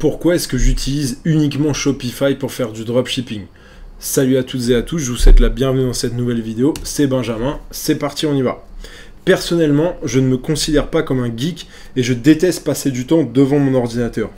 pourquoi est-ce que j'utilise uniquement Shopify pour faire du dropshipping? Salut à toutes et à tous, je vous souhaite la bienvenue dans cette nouvelle vidéo, c'est Benjamin, c'est parti, on y va. Personnellement, je ne me considère pas comme un geek et je déteste passer du temps devant mon ordinateur.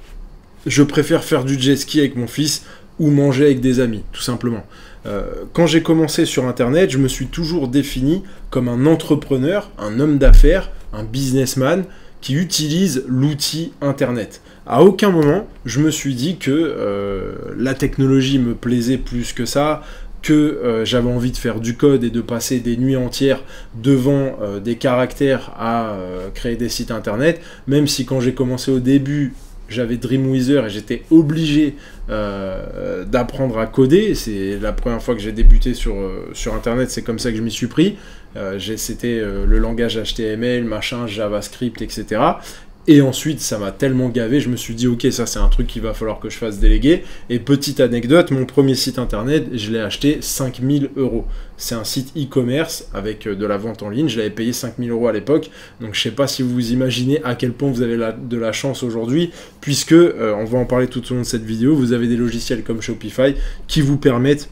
Je préfère faire du jet ski avec mon fils ou manger avec des amis, tout simplement. Euh, quand j'ai commencé sur Internet, je me suis toujours défini comme un entrepreneur, un homme d'affaires, un businessman qui utilise l'outil Internet. À aucun moment, je me suis dit que euh, la technologie me plaisait plus que ça, que euh, j'avais envie de faire du code et de passer des nuits entières devant euh, des caractères à créer des sites internet, même si quand j'ai commencé au début, j'avais Dreamweaver et j'étais obligé d'apprendre à coder. C'est la première fois que j'ai débuté sur, sur internet, c'est comme ça que je m'y suis pris. C'était le langage HTML, machin, JavaScript, etc. Et ensuite, ça m'a tellement gavé, je me suis dit, ok, ça c'est un truc qu'il va falloir que je fasse déléguer. Et petite anecdote, mon premier site internet, je l'ai acheté 5000 euros. C'est un site e-commerce avec euh, de la vente en ligne, je l'avais payé 5000 euros à l'époque. Donc je sais pas si vous vous imaginez à quel point vous avez de la chance aujourd'hui, puisque, euh, on va en parler tout au long de cette vidéo, vous avez des logiciels comme Shopify qui vous permettent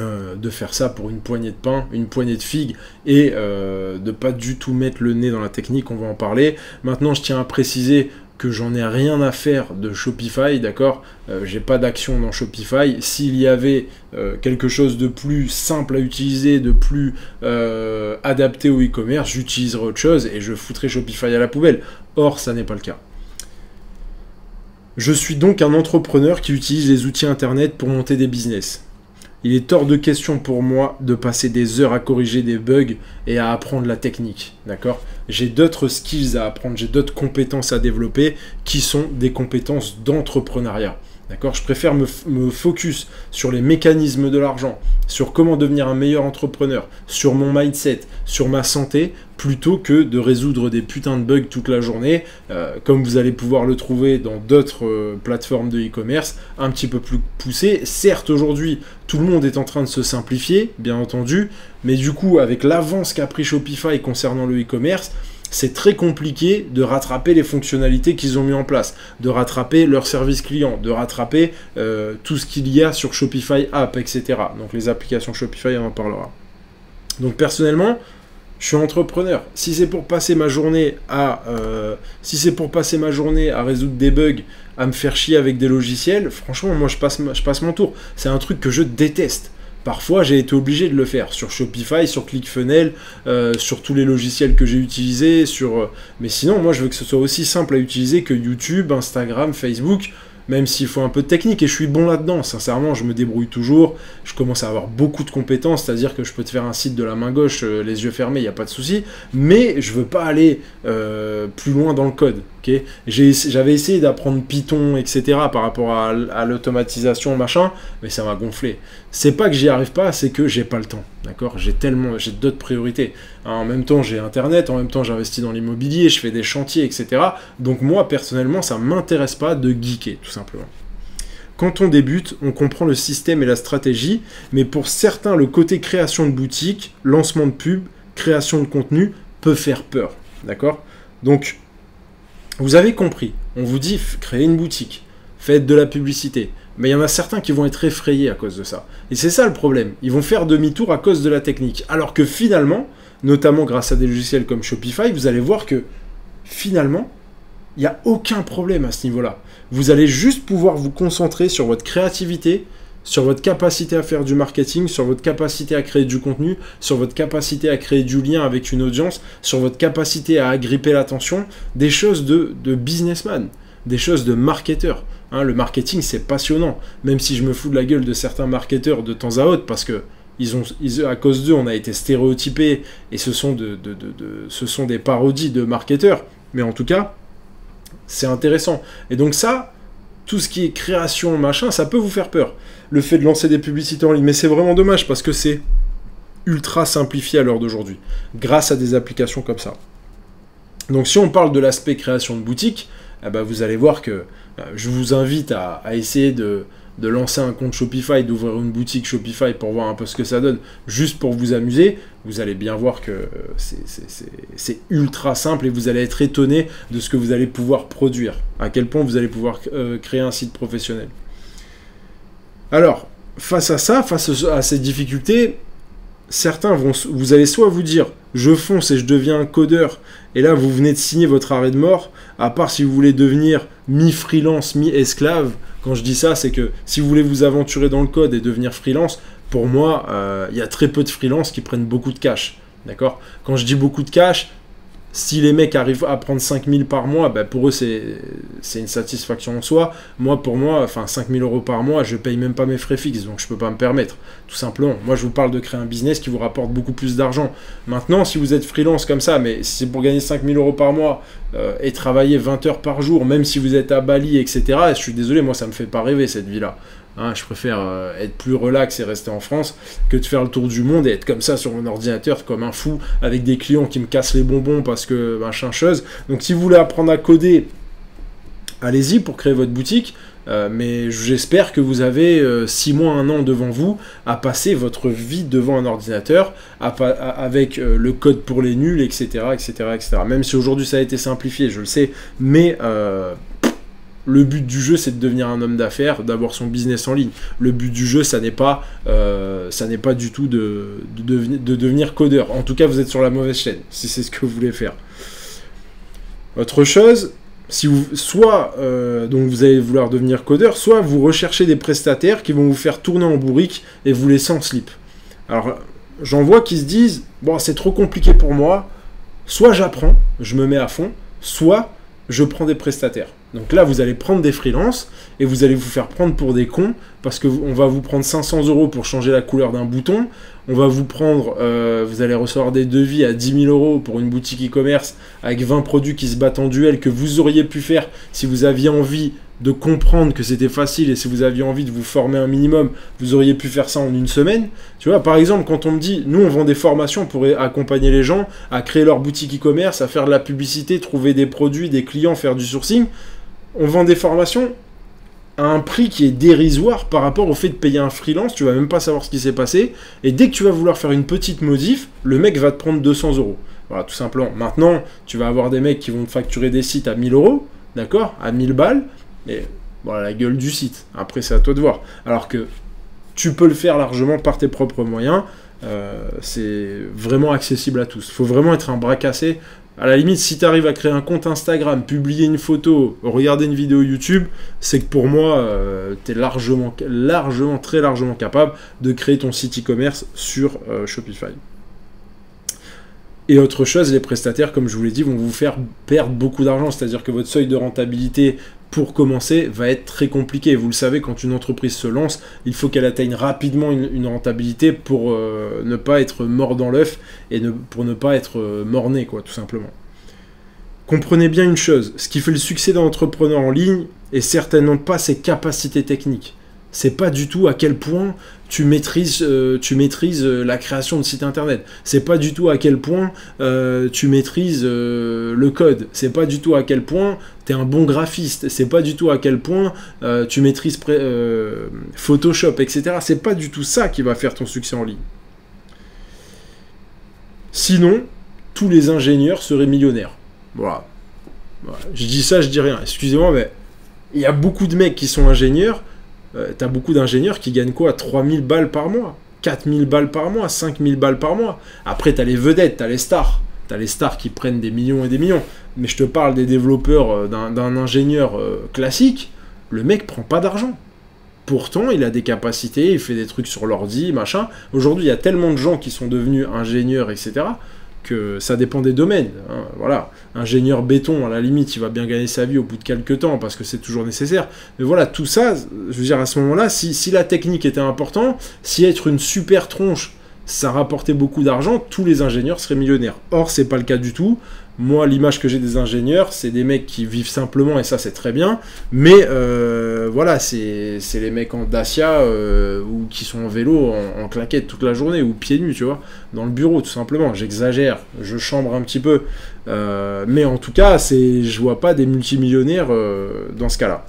euh, de faire ça pour une poignée de pain, une poignée de figues, et euh, de pas du tout mettre le nez dans la technique, on va en parler. Maintenant, je tiens à préciser que j'en ai rien à faire de Shopify, d'accord? Euh, J'ai pas d'action dans Shopify. S'il y avait quelque chose de plus simple à utiliser, de plus adapté au e-commerce, j'utiliserais autre chose et je foutrais Shopify à la poubelle. Or, ça n'est pas le cas. Je suis donc un entrepreneur qui utilise les outils internet pour monter des business. Il est hors de question pour moi de passer des heures à corriger des bugs et à apprendre la technique. D'accord? J'ai d'autres skills à apprendre, j'ai d'autres compétences à développer qui sont des compétences d'entrepreneuriat. D'accord? Je préfère me, focus sur les mécanismes de l'argent, sur comment devenir un meilleur entrepreneur, sur mon mindset, sur ma santé, plutôt que de résoudre des putains de bugs toute la journée, euh, comme vous allez pouvoir le trouver dans d'autres euh, plateformes de e-commerce un petit peu plus poussées. Certes, aujourd'hui, tout le monde est en train de se simplifier, bien entendu, mais du coup, avec l'avance qu'a pris Shopify concernant le e-commerce, c'est très compliqué de rattraper les fonctionnalités qu'ils ont mis en place, de rattraper leur service client, de rattraper euh, tout ce qu'il y a sur Shopify App, etc. Donc les applications Shopify, on en parlera. Donc personnellement, je suis entrepreneur. Si c'est pour passer ma journée à, euh, si c'est pour passer ma journée à résoudre des bugs, à me faire chier avec des logiciels, franchement, moi je passe, je passe mon tour. C'est un truc que je déteste. Parfois, j'ai été obligé de le faire sur Shopify, sur ClickFunnels, euh, sur tous les logiciels que j'ai utilisés. Sur... Euh, mais sinon, moi, je veux que ce soit aussi simple à utiliser que YouTube, Instagram, Facebook même s'il faut un peu de technique, et je suis bon là-dedans, sincèrement, je me débrouille toujours, je commence à avoir beaucoup de compétences, c'est-à-dire que je peux te faire un site de la main gauche, euh, les yeux fermés, il n'y a pas de souci, mais je veux pas aller plus loin dans le code, j'avais essayé d'apprendre Python, etc. par rapport à, l'automatisation, machin, mais ça m'a gonflé. C'est pas que j'y arrive pas, c'est que j'ai pas le temps. D'accord? J'ai tellement, j'ai d'autres priorités. En même temps, j'ai Internet, en même temps, j'investis dans l'immobilier, je fais des chantiers, etc. Donc moi, personnellement, ça m'intéresse pas de geeker, tout simplement. Quand on débute, on comprend le système et la stratégie, mais pour certains, le côté création de boutique, lancement de pub, création de contenu peut faire peur. D'accord? Donc, vous avez compris, on vous dit créez une boutique, faites de la publicité. Mais il y en a certains qui vont être effrayés à cause de ça. Et c'est ça le problème. Ils vont faire demi-tour à cause de la technique. Alors que finalement, notamment grâce à des logiciels comme Shopify, vous allez voir que finalement, il n'y a aucun problème à ce niveau-là. Vous allez juste pouvoir vous concentrer sur votre créativité, sur votre capacité à faire du marketing, sur votre capacité à créer du contenu, sur votre capacité à créer du lien avec une audience, sur votre capacité à agripper l'attention, des choses de, businessman, des choses de marketeur. Hein, le marketing, c'est passionnant, même si je me fous de la gueule de certains marketeurs de temps à autre, parce que ils ont, à cause d'eux, on a été stéréotypés, et ce sont, de, ce sont des parodies de marketeurs. Mais en tout cas, c'est intéressant. Et donc ça, tout ce qui est création, machin, ça peut vous faire peur. Le fait de lancer des publicités en ligne, mais c'est vraiment dommage parce que c'est ultra simplifié à l'heure d'aujourd'hui, grâce à des applications comme ça. Donc si on parle de l'aspect création de boutique, eh ben, vous allez voir que euh, je vous invite à, essayer de, de lancer un compte Shopify, d'ouvrir une boutique Shopify pour voir un peu ce que ça donne, juste pour vous amuser, vous allez bien voir que c'est ultra simple et vous allez être étonné de ce que vous allez pouvoir produire, à quel point vous allez pouvoir euh, créer un site professionnel. Alors, face à ça, face à ces difficultés, certains vont, vous allez soit vous dire, je fonce et je deviens codeur, et là vous venez de signer votre arrêt de mort, à part si vous voulez devenir mi-freelance, mi-esclave. Quand je dis ça, c'est que si vous voulez vous aventurer dans le code et devenir freelance, pour moi, euh, il y a très peu de freelance qui prennent beaucoup de cash. D'accord? Quand je dis beaucoup de cash, si les mecs arrivent à prendre 5000 par mois, bah, pour eux c'est une satisfaction en soi. Moi pour moi, enfin 5000 euros par mois, je paye même pas mes frais fixes, donc je peux pas me permettre, tout simplement. Moi je vous parle de créer un business qui vous rapporte beaucoup plus d'argent. Maintenant, si vous êtes freelance comme ça, mais c'est pour gagner 5000 euros par mois euh, et travailler 20 heures par jour, même si vous êtes à Bali, etc., je suis désolé, moi ça me fait pas rêver cette vie-là. Hein, je préfère euh, être plus relax et rester en France que de faire le tour du monde et être comme ça sur mon ordinateur comme un fou avec des clients qui me cassent les bonbons parce que machin chose. Donc si vous voulez apprendre à coder, allez-y pour créer votre boutique. Euh, mais j'espère que vous avez 6 euh, mois, 1 an devant vous à passer votre vie devant un ordinateur avec le code pour les nuls, etc. etc., etc. Même si aujourd'hui ça a été simplifié, je le sais, mais le but du jeu, c'est de devenir un homme d'affaires, d'avoir son business en ligne. Le but du jeu, ça n'est pas, euh, du tout de, de, devenir codeur. En tout cas, vous êtes sur la mauvaise chaîne, si c'est ce que vous voulez faire. Autre chose, si vous, soit euh, vous allez vouloir devenir codeur, soit vous recherchez des prestataires qui vont vous faire tourner en bourrique et vous laisser en slip. Alors, j'en vois qui se disent, bon, c'est trop compliqué pour moi, soit j'apprends, je me mets à fond, soit je prends des prestataires. Donc là, vous allez prendre des freelances et vous allez vous faire prendre pour des cons parce qu'on va vous prendre 500 euros pour changer la couleur d'un bouton. On va vous prendre, euh, vous allez recevoir des devis à 10 000 euros pour une boutique e-commerce avec 20 produits qui se battent en duel que vous auriez pu faire si vous aviez envie de comprendre que c'était facile et si vous aviez envie de vous former un minimum, vous auriez pu faire ça en une semaine. Tu vois, par exemple, quand on me dit, nous on vend des formations pour accompagner les gens à créer leur boutique e-commerce, à faire de la publicité, trouver des produits, des clients, faire du sourcing, on vend des formations à un prix qui est dérisoire par rapport au fait de payer un freelance, tu vas même pas savoir ce qui s'est passé, et dès que tu vas vouloir faire une petite modif, le mec va te prendre 200 euros. Voilà, tout simplement. Maintenant, tu vas avoir des mecs qui vont facturer des sites à 1000 euros, d'accord À 1000 balles, mais voilà la gueule du site. Après, c'est à toi de voir. Alors que tu peux le faire largement par tes propres moyens. Euh, c'est vraiment accessible à tous. Il faut vraiment être un bras cassé. À la limite, si tu arrives à créer un compte Instagram, publier une photo, regarder une vidéo YouTube, c'est que pour moi, euh, tu es largement, largement, très largement capable de créer ton site e-commerce sur euh, Shopify. Et autre chose, les prestataires, comme je vous l'ai dit, vont vous faire perdre beaucoup d'argent. C'est-à-dire que votre seuil de rentabilité pour commencer, va être très compliqué. Vous le savez, quand une entreprise se lance, il faut qu'elle atteigne rapidement une, rentabilité pour euh, ne pas être mort dans l'œuf et pour ne pas être euh, mort-né, quoi, tout simplement. Comprenez bien une chose, ce qui fait le succès d'un entrepreneur en ligne est certainement pas ses capacités techniques c'est pas du tout à quel point tu maîtrises, euh, tu maîtrises euh, la création de site internet. C'est pas du tout à quel point euh, tu maîtrises le code. C'est pas du tout à quel point tu es un bon graphiste. C'est pas du tout à quel point tu maîtrises Photoshop, etc. C'est pas du tout ça qui va faire ton succès en ligne. Sinon, tous les ingénieurs seraient millionnaires. Voilà. voilà. Je dis ça, je dis rien. Excusez-moi, mais il y a beaucoup de mecs qui sont ingénieurs euh, t'as beaucoup d'ingénieurs qui gagnent quoi? 3000 balles par mois 4000 balles par mois 5000 balles par mois Après, t'as les vedettes, t'as les stars. T'as les stars qui prennent des millions et des millions. Mais je te parle des développeurs euh, d'un ingénieur euh, classique. Le mec prend pas d'argent. Pourtant, il a des capacités, il fait des trucs sur l'ordi, machin. Aujourd'hui, il y a tellement de gens qui sont devenus ingénieurs, etc ça dépend des domaines. Hein, voilà, ingénieur béton, à la limite, il va bien gagner sa vie au bout de quelques temps parce que c'est toujours nécessaire. Mais voilà, tout ça, je veux dire, à ce moment-là, si, si la technique était importante, si être une super tronche, ça rapportait beaucoup d'argent, tous les ingénieurs seraient millionnaires. Or, c'est pas le cas du tout. Moi, l'image que j'ai des ingénieurs, c'est des mecs qui vivent simplement, et ça, c'est très bien. Mais euh, voilà, c'est les mecs en Dacia euh, ou qui sont en vélo, en, claquette toute la journée, ou pieds nus, tu vois, dans le bureau, tout simplement. J'exagère, je chambre un petit peu. Euh, mais en tout cas, je vois pas des multimillionnaires dans ce cas-là.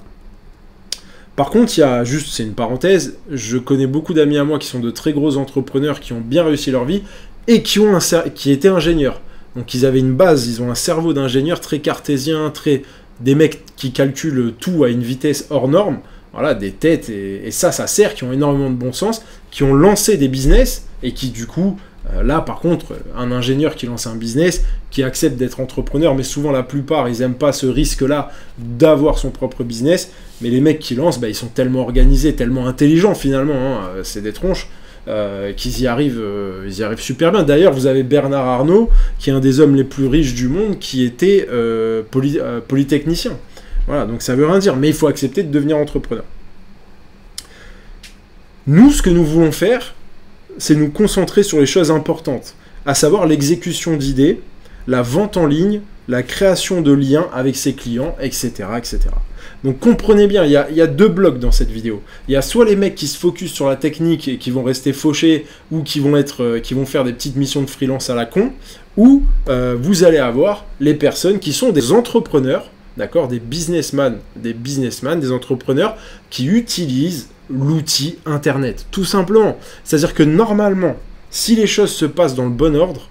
Par contre, il y a juste, c'est une parenthèse, je connais beaucoup d'amis à moi qui sont de très gros entrepreneurs qui ont bien réussi leur vie et qui, ont un, qui étaient ingénieurs. Donc ils avaient une base, ils ont un cerveau d'ingénieur très cartésien, très des mecs qui calculent tout à une vitesse hors norme. Voilà, des têtes, et, ça, ça sert, qui ont énormément de bon sens, qui ont lancé des business et qui du coup euh, là, par contre, un ingénieur qui lance un business, qui accepte d'être entrepreneur, mais souvent la plupart, ils n'aiment pas ce risque-là d'avoir son propre business. Mais les mecs qui lancent, bah, ils sont tellement organisés, tellement intelligents finalement, hein, euh, c'est des tronches. Euh, qu'ils y arrivent, ils y arrivent super bien. D'ailleurs, vous avez Bernard Arnault, qui est un des hommes les plus riches du monde, qui était polytechnicien. Voilà, donc ça veut rien dire, mais il faut accepter de devenir entrepreneur. Nous, ce que nous voulons faire, c'est nous concentrer sur les choses importantes, à savoir l'exécution d'idées, la vente en ligne, la création de liens avec ses clients, etc. etc. Donc comprenez bien, il y, a, deux blocs dans cette vidéo. Il y a soit les mecs qui se focus sur la technique et qui vont rester fauchés ou qui vont, être, euh, qui vont faire des petites missions de freelance à la con, ou euh, vous allez avoir les personnes qui sont des entrepreneurs, d'accord, des businessmen, des businessmen, des entrepreneurs qui utilisent l'outil Internet. Tout simplement. C'est-à-dire que normalement, si les choses se passent dans le bon ordre,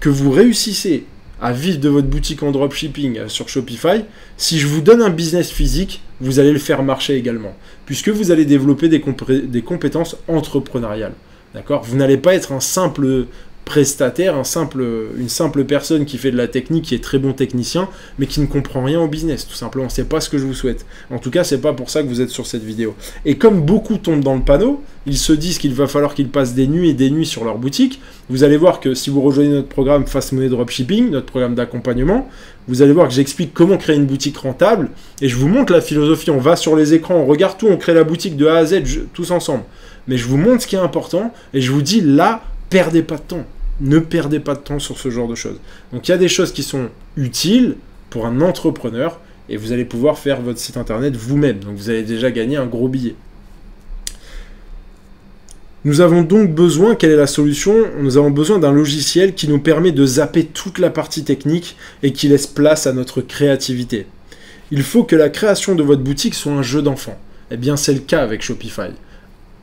que vous réussissez à vivre de votre boutique en dropshipping euh, sur Shopify, si je vous donne un business physique, vous allez le faire marcher également, puisque vous allez développer des, des compétences entrepreneuriales. D'accord? Vous n'allez pas être un simple prestataire, un simple, une simple personne qui fait de la technique, qui est très bon technicien, mais qui ne comprend rien au business, tout simplement. C'est pas ce que je vous souhaite. En tout cas, c'est pas pour ça que vous êtes sur cette vidéo. Et comme beaucoup tombent dans le panneau, ils se disent qu'il va falloir qu'ils passent des nuits et des nuits sur leur boutique. Vous allez voir que si vous rejoignez notre programme Fast Money Dropshipping, notre programme d'accompagnement, vous allez voir que j'explique comment créer une boutique rentable et je vous montre la philosophie. On va sur les écrans, on regarde tout, on crée la boutique de A à Z tous ensemble. Mais je vous montre ce qui est important et je vous dis là, perdez pas de temps. Ne perdez pas de temps sur ce genre de choses. Donc il y a des choses qui sont utiles pour un entrepreneur et vous allez pouvoir faire votre site internet vous-même. Donc vous allez déjà gagner un gros billet. Nous avons donc besoin, quelle est la solution? Nous avons besoin d'un logiciel qui nous permet de zapper toute la partie technique et qui laisse place à notre créativité. Il faut que la création de votre boutique soit un jeu d'enfant. Eh bien c'est le cas avec Shopify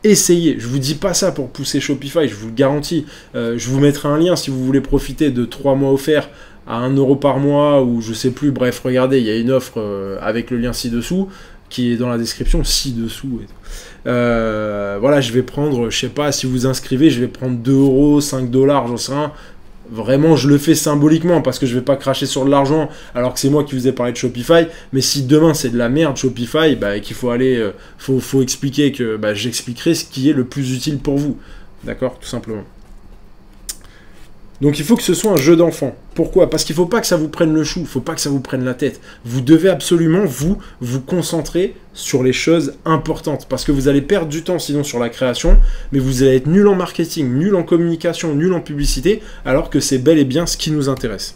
essayez. Je vous dis pas ça pour pousser Shopify, je vous le garantis. Euh, je vous mettrai un lien si vous voulez profiter de 3 mois offerts à 1 euro par mois ou je sais plus. Bref, regardez, il y a une offre euh, avec le lien ci-dessous qui est dans la description ci-dessous. Euh, voilà, je vais prendre, je sais pas, si vous inscrivez, je vais prendre 2 euros, 5 dollars, j'en sais rien vraiment je le fais symboliquement parce que je vais pas cracher sur de l'argent alors que c'est moi qui vous ai parlé de Shopify. Mais si demain c'est de la merde Shopify bah, qu'il faut aller euh, faut, faut, expliquer que bah, j'expliquerai ce qui est le plus utile pour vous. D'accord? Tout simplement donc il faut que ce soit un jeu d'enfant. Pourquoi? Parce qu'il ne faut pas que ça vous prenne le chou, il ne faut pas que ça vous prenne la tête. Vous devez absolument vous vous concentrer sur les choses importantes. Parce que vous allez perdre du temps sinon sur la création, mais vous allez être nul en marketing, nul en communication, nul en publicité, alors que c'est bel et bien ce qui nous intéresse.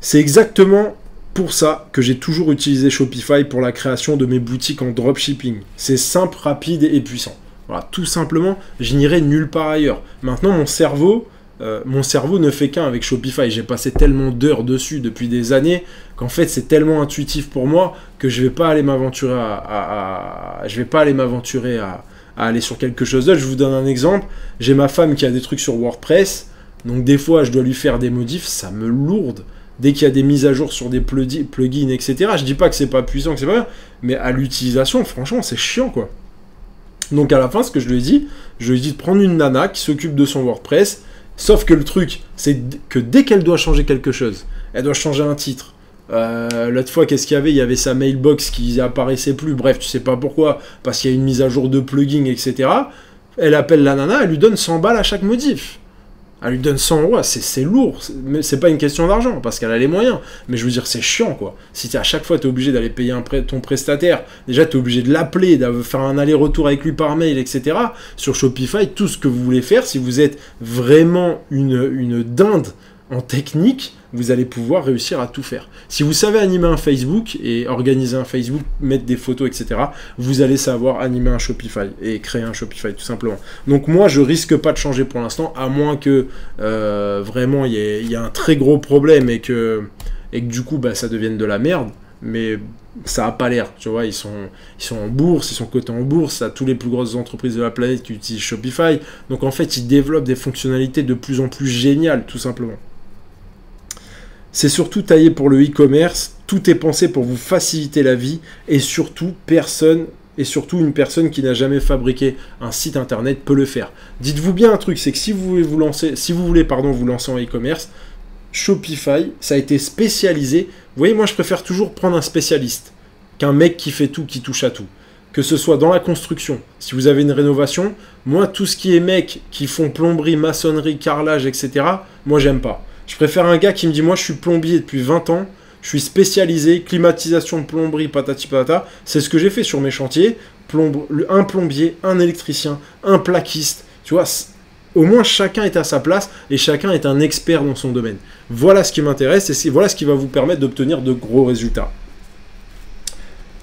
C'est exactement pour ça que j'ai toujours utilisé Shopify pour la création de mes boutiques en dropshipping. C'est simple, rapide et puissant. Voilà, tout simplement, je n'irai nulle part ailleurs. Maintenant, mon cerveau, euh, mon cerveau ne fait qu'un avec Shopify. J'ai passé tellement d'heures dessus depuis des années qu'en fait, c'est tellement intuitif pour moi que je vais pas aller m'aventurer à, vais pas aller m'aventurer à, aller sur quelque chose d'autre. Je vous donne un exemple. J'ai ma femme qui a des trucs sur WordPress, donc des fois, je dois lui faire des modifs, ça me lourde dès qu'il y a des mises à jour sur des plugins, etc. Je dis pas que c'est pas puissant, que c'est pas mais à l'utilisation, franchement, c'est chiant, quoi. Donc à la fin, ce que je lui ai dit, je lui ai dit de prendre une nana qui s'occupe de son WordPress. Sauf que le truc, c'est que dès qu'elle doit changer quelque chose, elle doit changer un titre. Euh, l'autre fois, qu'est-ce qu'il y avait? Il y avait sa mailbox qui apparaissait plus. Bref, tu sais pas pourquoi, parce qu'il y a une mise à jour de plugin, etc. Elle appelle la nana, elle lui donne 100 balles à chaque modif elle lui donne 100 euros, c'est lourd. Mais c'est pas une question d'argent, parce qu'elle a les moyens. Mais je veux dire, c'est chiant, quoi. Si à chaque fois, tu es obligé d'aller payer ton prestataire, déjà, tu es obligé de l'appeler, de faire un aller-retour avec lui par mail, etc. Sur Shopify, tout ce que vous voulez faire, si vous êtes vraiment une, une dinde en technique, vous allez pouvoir réussir à tout faire. Si vous savez animer un Facebook et organiser un Facebook, mettre des photos, etc., vous allez savoir animer un Shopify et créer un Shopify tout simplement. Donc moi, je risque pas de changer pour l'instant, à moins que euh, vraiment il y, ait un très gros problème et que, et que du coup bah, ça devienne de la merde. mais ça a pas l'air, tu vois, ils sont, ils sont en bourse, ils sont cotés en bourse, à tous les plus grosses entreprises de la planète qui utilisent Shopify, donc en fait ils développent des fonctionnalités de plus en plus géniales, tout simplement. C'est surtout taillé pour le e-commerce, tout est pensé pour vous faciliter la vie, et surtout personne et surtout une personne qui n'a jamais fabriqué un site internet peut le faire. Dites-vous bien un truc, c'est que si vous voulez vous lancer, si vous voulez pardon vous lancer en e-commerce, Shopify, ça a été spécialisé. Vous voyez, moi je préfère toujours prendre un spécialiste qu'un mec qui fait tout, qui touche à tout. Que ce soit dans la construction, si vous avez une rénovation, moi tout ce qui est mecs qui font plomberie, maçonnerie, carrelage, etc., moi j'aime pas. Je préfère un gars qui me dit moi je suis plombier depuis 20 ans, je suis spécialisé, climatisation plomberie, patati patata. C'est ce que j'ai fait sur mes chantiers. un plombier, un électricien, un plaquiste. Tu vois, au moins chacun est à sa place et chacun est un expert dans son domaine. Voilà ce qui m'intéresse et voilà ce qui va vous permettre d'obtenir de gros résultats.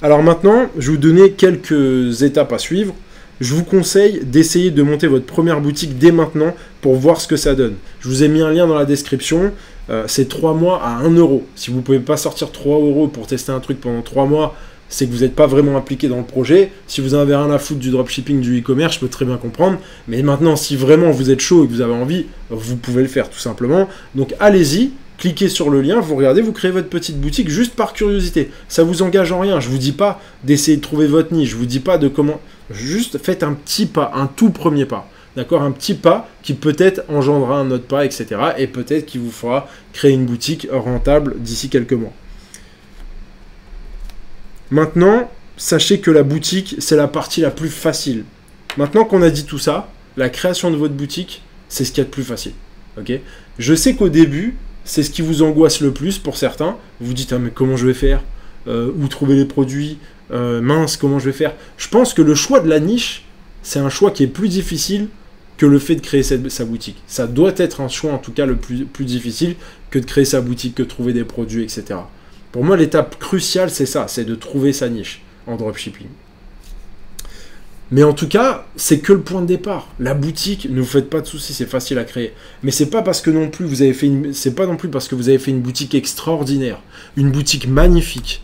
Alors maintenant, je vais vous donner quelques étapes à suivre. Je vous conseille d'essayer de monter votre première boutique dès maintenant pour voir ce que ça donne. Je vous ai mis un lien dans la description. Euh, c'est 3 mois à 1 euro. Si vous ne pouvez pas sortir 3 euros pour tester un truc pendant 3 mois, c'est que vous n'êtes pas vraiment impliqué dans le projet. Si vous avez rien à foutre du dropshipping, du e-commerce, je peux très bien comprendre. Mais maintenant, si vraiment vous êtes chaud et que vous avez envie, vous pouvez le faire tout simplement. Donc allez-y, cliquez sur le lien, vous regardez, vous créez votre petite boutique juste par curiosité. Ça vous engage en rien. Je vous dis pas d'essayer de trouver votre niche. Je vous dis pas de comment. Juste faites un petit pas, un tout premier pas. D'accord? Un petit pas qui peut-être engendrera un autre pas, etc. Et peut-être qui vous fera créer une boutique rentable d'ici quelques mois. Maintenant, sachez que la boutique, c'est la partie la plus facile. Maintenant qu'on a dit tout ça, la création de votre boutique, c'est ce qu'il y a de plus facile. Ok? Je sais qu'au début, c'est ce qui vous angoisse le plus pour certains. Vous dites, ah, mais comment je vais faire? Euh, Où trouver les produits? Euh, Mince, comment je vais faire? Je pense que le choix de la niche, c'est un choix qui est plus difficile que le fait de créer sa boutique. Ça doit être un choix, en tout cas, le plus, plus difficile que de créer sa boutique, que de trouver des produits, etc. Pour moi, l'étape cruciale, c'est ça, c'est de trouver sa niche en dropshipping. Mais en tout cas, c'est que le point de départ. La boutique, ne vous faites pas de soucis, c'est facile à créer. Mais c'est pas non plus pas non plus parce que vous avez fait une boutique extraordinaire, une boutique magnifique,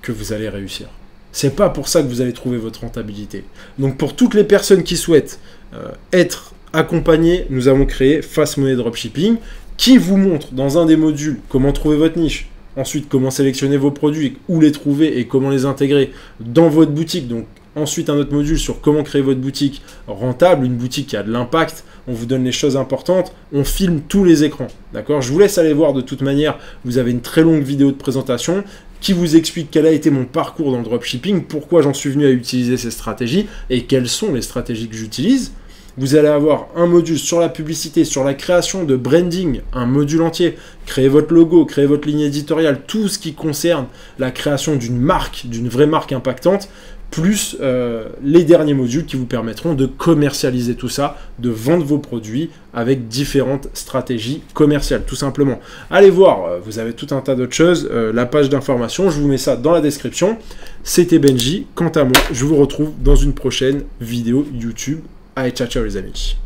que vous allez réussir. C'est pas pour ça que vous allez trouver votre rentabilité. Donc pour toutes les personnes qui souhaitent euh, être accompagnées, nous avons créé Fast Money Dropshipping, qui vous montre dans un des modules comment trouver votre niche, Ensuite, comment sélectionner vos produits, où les trouver et comment les intégrer dans votre boutique. Donc, ensuite, un autre module sur comment créer votre boutique rentable, une boutique qui a de l'impact. On vous donne les choses importantes. On filme tous les écrans. D'accord? Je vous laisse aller voir de toute manière. Vous avez une très longue vidéo de présentation qui vous explique quel a été mon parcours dans le dropshipping, pourquoi j'en suis venu à utiliser ces stratégies et quelles sont les stratégies que j'utilise. Vous allez avoir un module sur la publicité, sur la création de branding, un module entier. Créer votre logo, créer votre ligne éditoriale, tout ce qui concerne la création d'une marque, d'une vraie marque impactante, plus euh, les derniers modules qui vous permettront de commercialiser tout ça, de vendre vos produits avec différentes stratégies commerciales, tout simplement. Allez voir, euh, vous avez tout un tas d'autres choses, euh, la page d'information, je vous mets ça dans la description. C'était Benji, quant à moi, je vous retrouve dans une prochaine vidéo YouTube Allez, ciao ciao les amis.